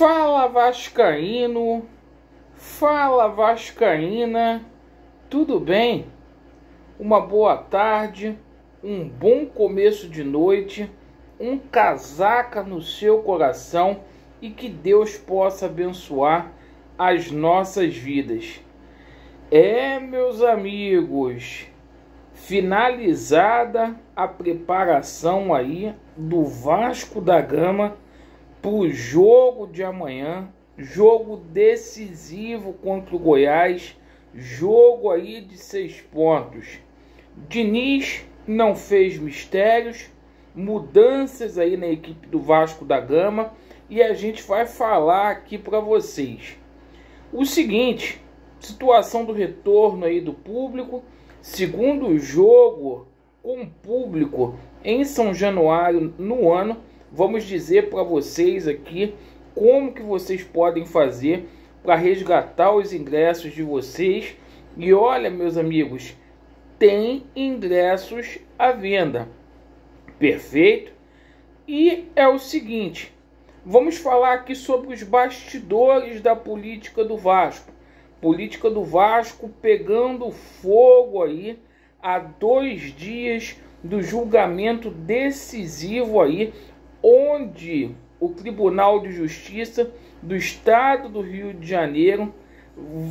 Fala Vascaíno, fala Vascaína, tudo bem? Uma boa tarde, um bom começo de noite, um casaca no seu coração e que Deus possa abençoar as nossas vidas. É, meus amigos, finalizada a preparação aí do Vasco da Gama para o jogo de amanhã, jogo decisivo contra o Goiás, jogo aí de seis pontos. Diniz não fez mistérios, mudanças aí na equipe do Vasco da Gama e a gente vai falar aqui para vocês. O seguinte, situação do retorno aí do público, segundo jogo com público em São Januário no ano vamos dizer para vocês aqui como que vocês podem fazer para resgatar os ingressos de vocês. E olha, meus amigos, tem ingressos à venda. Perfeito? E é o seguinte, vamos falar aqui sobre os bastidores da política do Vasco. Política do Vasco pegando fogo aí há dois dias do julgamento decisivo aí onde o Tribunal de Justiça do Estado do Rio de Janeiro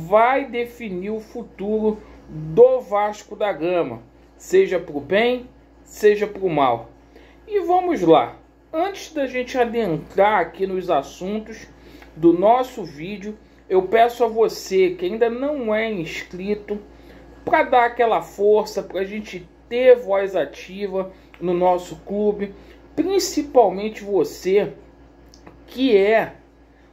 vai definir o futuro do Vasco da Gama, seja para o bem, seja para o mal. E vamos lá. Antes da gente adentrar aqui nos assuntos do nosso vídeo, eu peço a você que ainda não é inscrito para dar aquela força para a gente ter voz ativa no nosso clube principalmente você que é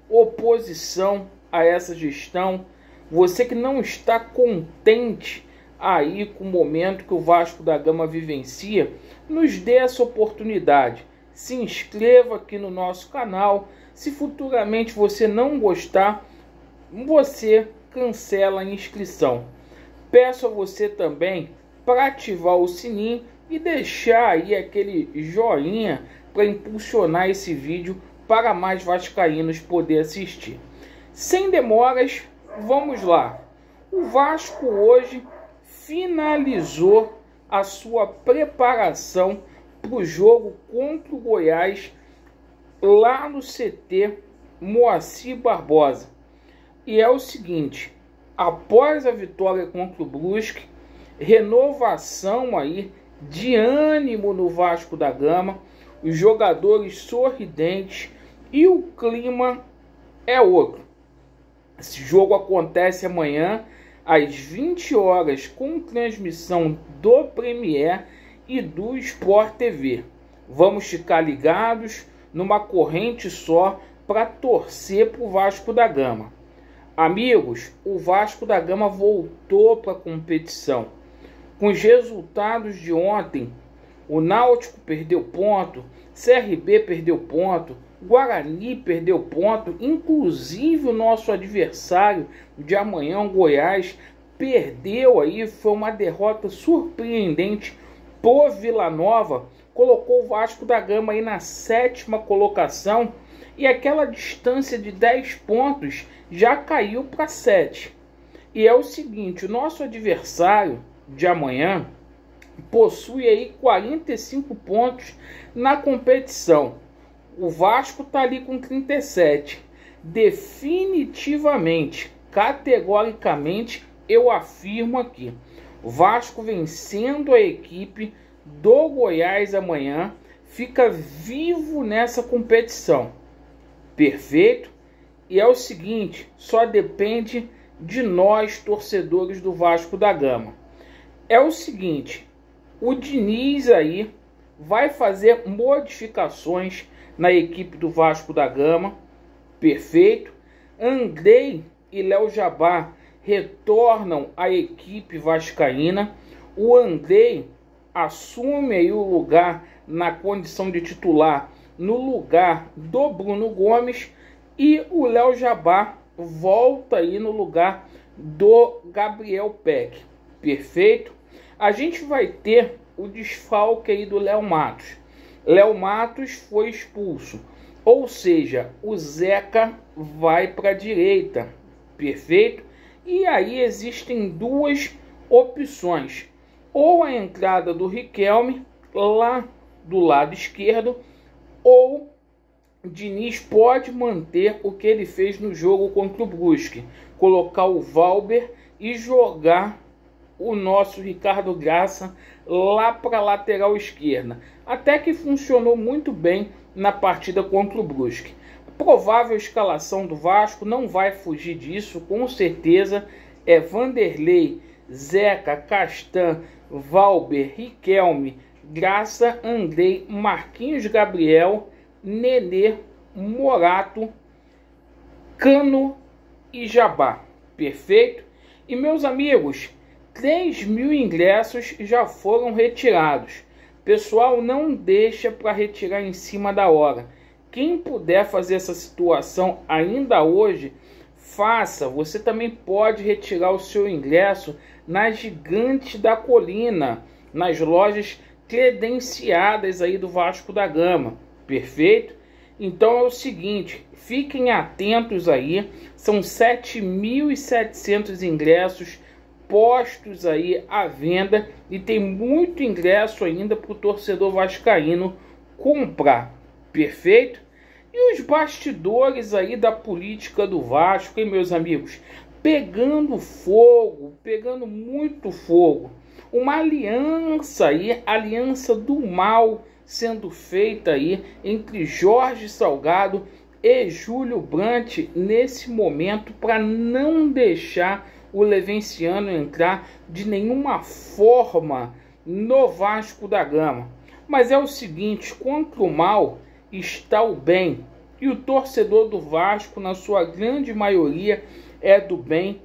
oposição a essa gestão, você que não está contente aí com o momento que o Vasco da Gama vivencia, nos dê essa oportunidade. Se inscreva aqui no nosso canal. Se futuramente você não gostar, você cancela a inscrição. Peço a você também para ativar o sininho e deixar aí aquele joinha para impulsionar esse vídeo para mais vascaínos poder assistir. Sem demoras, vamos lá. O Vasco hoje finalizou a sua preparação para o jogo contra o Goiás lá no CT Moacir Barbosa. E é o seguinte, após a vitória contra o Brusque, renovação aí de ânimo no Vasco da Gama, os jogadores sorridentes e o clima é outro. Esse jogo acontece amanhã às 20 horas com transmissão do Premier e do Sport TV. Vamos ficar ligados numa corrente só para torcer para o Vasco da Gama. Amigos, o Vasco da Gama voltou para a competição com os resultados de ontem, o Náutico perdeu ponto, CRB perdeu ponto, Guarani perdeu ponto, inclusive o nosso adversário de amanhã, o Goiás, perdeu aí, foi uma derrota surpreendente por Vila Nova, colocou o Vasco da Gama aí na sétima colocação e aquela distância de 10 pontos já caiu para 7. E é o seguinte, o nosso adversário de amanhã possui aí 45 pontos na competição. O Vasco está ali com 37. Definitivamente, categoricamente, eu afirmo aqui: Vasco vencendo a equipe do Goiás amanhã fica vivo nessa competição. Perfeito? E é o seguinte, só depende de nós torcedores do Vasco da Gama é o seguinte: o Diniz aí vai fazer modificações na equipe do Vasco da Gama, perfeito. Andrei e Léo Jabá retornam à equipe vascaína. O Andrei assume aí o lugar na condição de titular no lugar do Bruno Gomes e o Léo Jabá volta aí no lugar do Gabriel Peck. Perfeito? A gente vai ter o desfalque aí do Léo Matos. Léo Matos foi expulso. Ou seja, o Zeca vai para a direita, perfeito? E aí existem duas opções: ou a entrada do Riquelme lá do lado esquerdo, ou Diniz pode manter o que ele fez no jogo contra o Brusque, colocar o Valber e jogar o nosso Ricardo Graça lá para a lateral esquerda. Até que funcionou muito bem na partida contra o Brusque. Provável escalação do Vasco não vai fugir disso, com certeza. É Vanderlei, Zeca, Castan, Valber, Riquelme, Graça, Andrei, Marquinhos Gabriel, Nenê, Morato, Cano e Jabá. Perfeito? E meus amigos, 3 mil ingressos já foram retirados. Pessoal, não deixa para retirar em cima da hora. Quem puder fazer essa situação ainda hoje, faça. Você também pode retirar o seu ingresso na Gigante da Colina, nas lojas credenciadas aí do Vasco da Gama. Perfeito? Então é o seguinte, fiquem atentos aí. São 7.700 ingressos postos aí à venda e tem muito ingresso ainda para o torcedor vascaíno comprar. Perfeito? E os bastidores aí da política do Vasco, hein, meus amigos? Pegando fogo, pegando muito fogo. Uma aliança aí, aliança do mal sendo feita aí entre Jorge Salgado e Júlio Brandt nesse momento para não deixar o Levenciano entrar de nenhuma forma no Vasco da Gama. Mas é o seguinte, contra o mal está o bem. E o torcedor do Vasco, na sua grande maioria, é do bem.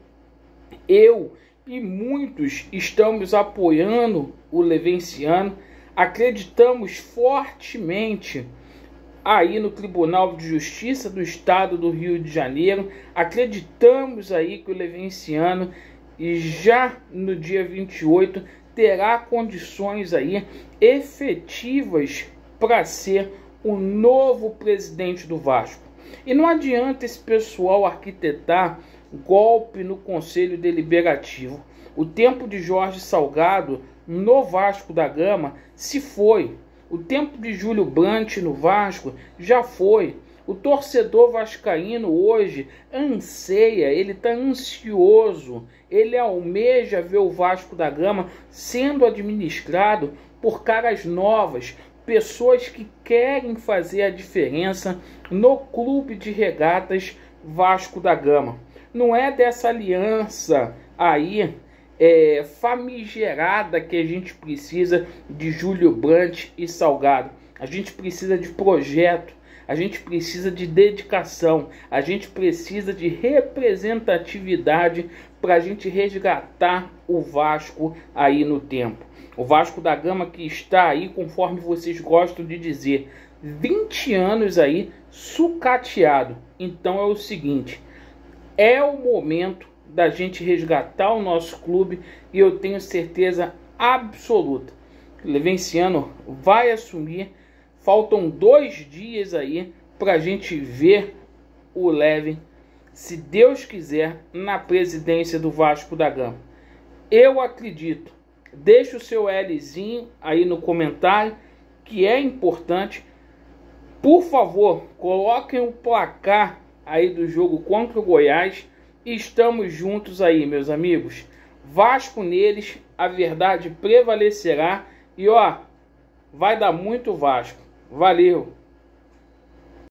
Eu e muitos estamos apoiando o Levenciano, acreditamos fortemente aí no Tribunal de Justiça do Estado do Rio de Janeiro. Acreditamos aí que o Levenciano já no dia 28 terá condições aí efetivas para ser o novo presidente do Vasco. E não adianta esse pessoal arquitetar golpe no Conselho Deliberativo. O tempo de Jorge Salgado no Vasco da Gama se foi. O tempo de Júlio Brandt no Vasco já foi. O torcedor vascaíno hoje anseia, ele está ansioso, ele almeja ver o Vasco da Gama sendo administrado por caras novas, pessoas que querem fazer a diferença no clube de regatas Vasco da Gama. Não é dessa aliança aí é, famigerada que a gente precisa de Júlio Brandt e Salgado. A gente precisa de projeto, a gente precisa de dedicação, a gente precisa de representatividade para a gente resgatar o Vasco aí no tempo. O Vasco da Gama que está aí, conforme vocês gostam de dizer, 20 anos aí sucateado. Então é o seguinte, é o momento da gente resgatar o nosso clube e eu tenho certeza absoluta. Levenciano vai assumir. Faltam dois dias aí para a gente ver o Leve, se Deus quiser, na presidência do Vasco da Gama. Eu acredito. Deixe o seu Lzinho aí no comentário, que é importante. Por favor, coloquem o placar aí do jogo contra o Goiás Estamos juntos aí, meus amigos. Vasco neles, a verdade prevalecerá e ó, vai dar muito Vasco. Valeu.